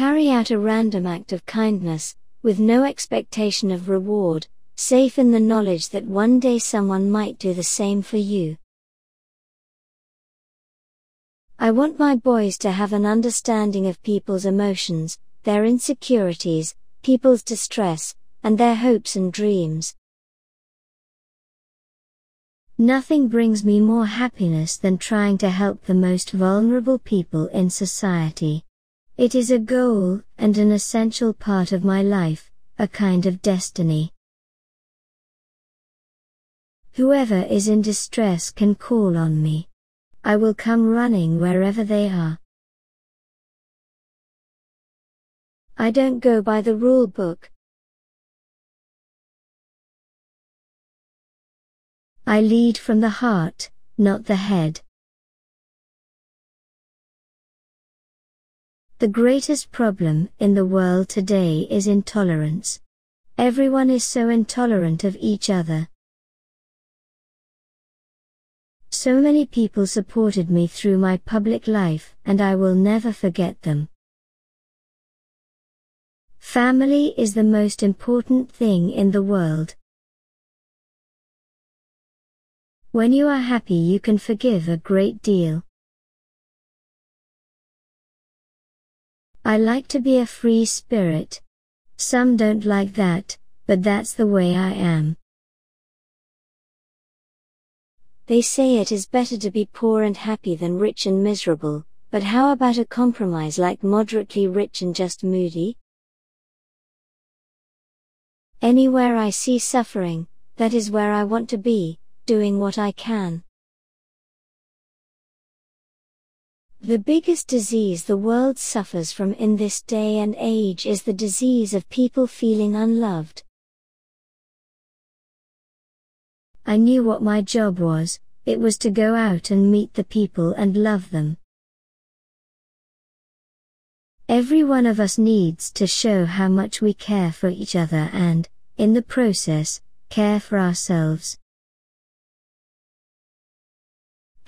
carry out a random act of kindness, with no expectation of reward, safe in the knowledge that one day someone might do the same for you. I want my boys to have an understanding of people's emotions, their insecurities, people's distress, and their hopes and dreams. Nothing brings me more happiness than trying to help the most vulnerable people in society. It is a goal and an essential part of my life, a kind of destiny. Whoever is in distress can call on me. I will come running wherever they are. I don't go by the rule book. I lead from the heart, not the head. The greatest problem in the world today is intolerance. Everyone is so intolerant of each other. So many people supported me through my public life and I will never forget them. Family is the most important thing in the world. When you are happy you can forgive a great deal. I like to be a free spirit. Some don't like that, but that's the way I am. They say it is better to be poor and happy than rich and miserable, but how about a compromise like moderately rich and just moody? Anywhere I see suffering, that is where I want to be, doing what I can. The biggest disease the world suffers from in this day and age is the disease of people feeling unloved. I knew what my job was, it was to go out and meet the people and love them. Every one of us needs to show how much we care for each other and, in the process, care for ourselves.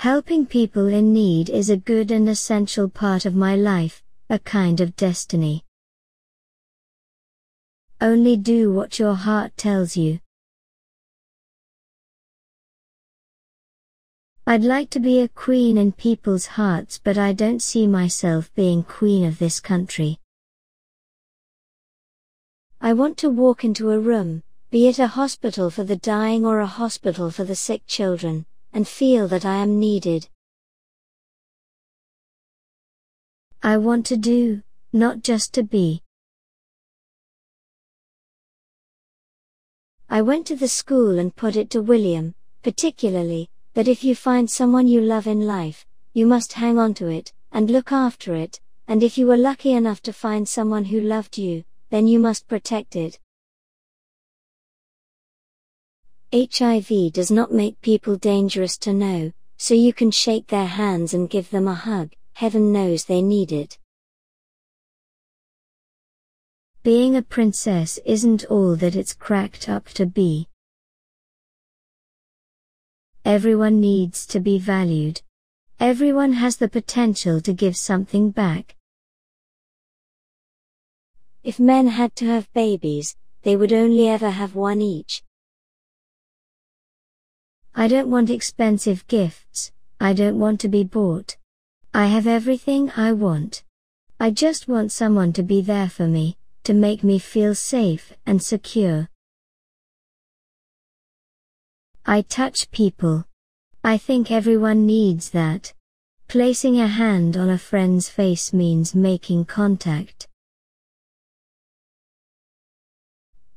Helping people in need is a good and essential part of my life, a kind of destiny. Only do what your heart tells you. I'd like to be a queen in people's hearts but I don't see myself being queen of this country. I want to walk into a room, be it a hospital for the dying or a hospital for the sick children, and feel that I am needed. I want to do, not just to be. I went to the school and put it to William, particularly, that if you find someone you love in life, you must hang on to it, and look after it, and if you were lucky enough to find someone who loved you, then you must protect it. HIV does not make people dangerous to know, so you can shake their hands and give them a hug, heaven knows they need it. Being a princess isn't all that it's cracked up to be. Everyone needs to be valued. Everyone has the potential to give something back. If men had to have babies, they would only ever have one each. I don't want expensive gifts, I don't want to be bought. I have everything I want. I just want someone to be there for me, to make me feel safe and secure. I touch people. I think everyone needs that. Placing a hand on a friend's face means making contact.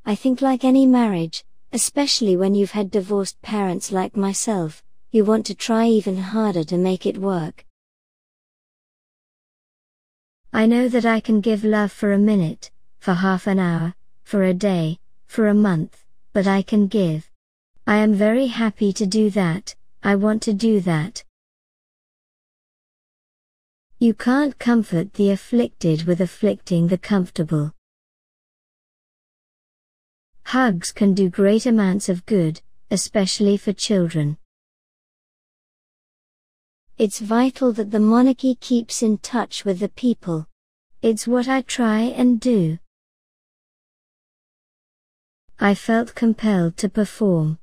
I think like any marriage, especially when you've had divorced parents like myself, you want to try even harder to make it work. I know that I can give love for a minute, for half an hour, for a day, for a month, but I can give. I am very happy to do that, I want to do that. You can't comfort the afflicted with afflicting the comfortable. Hugs can do great amounts of good, especially for children. It's vital that the monarchy keeps in touch with the people. It's what I try and do. I felt compelled to perform.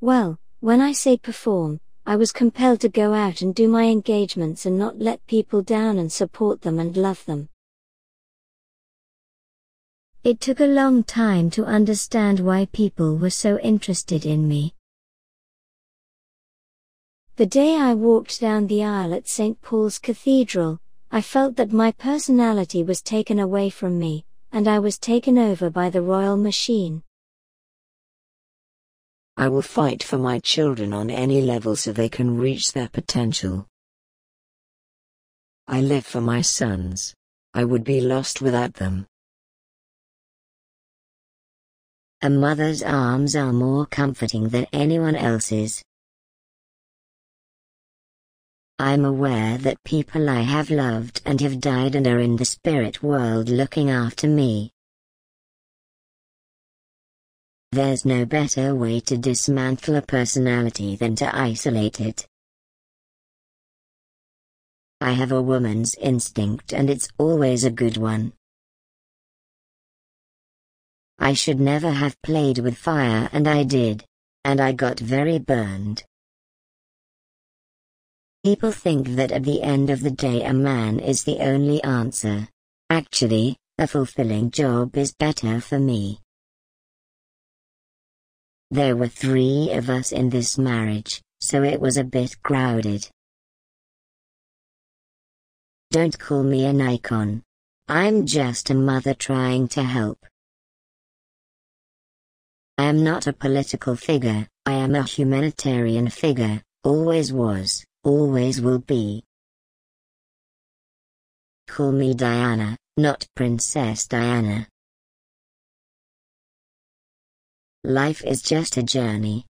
Well, when I say perform, I was compelled to go out and do my engagements and not let people down and support them and love them. It took a long time to understand why people were so interested in me. The day I walked down the aisle at St. Paul's Cathedral, I felt that my personality was taken away from me, and I was taken over by the royal machine. I will fight for my children on any level so they can reach their potential. I live for my sons. I would be lost without them. A mother's arms are more comforting than anyone else's. I'm aware that people I have loved and have died and are in the spirit world looking after me. There's no better way to dismantle a personality than to isolate it. I have a woman's instinct and it's always a good one. I should never have played with fire and I did. And I got very burned. People think that at the end of the day a man is the only answer. Actually, a fulfilling job is better for me. There were three of us in this marriage, so it was a bit crowded. Don't call me an icon. I'm just a mother trying to help. I am not a political figure, I am a humanitarian figure, always was, always will be. Call me Diana, not Princess Diana. Life is just a journey.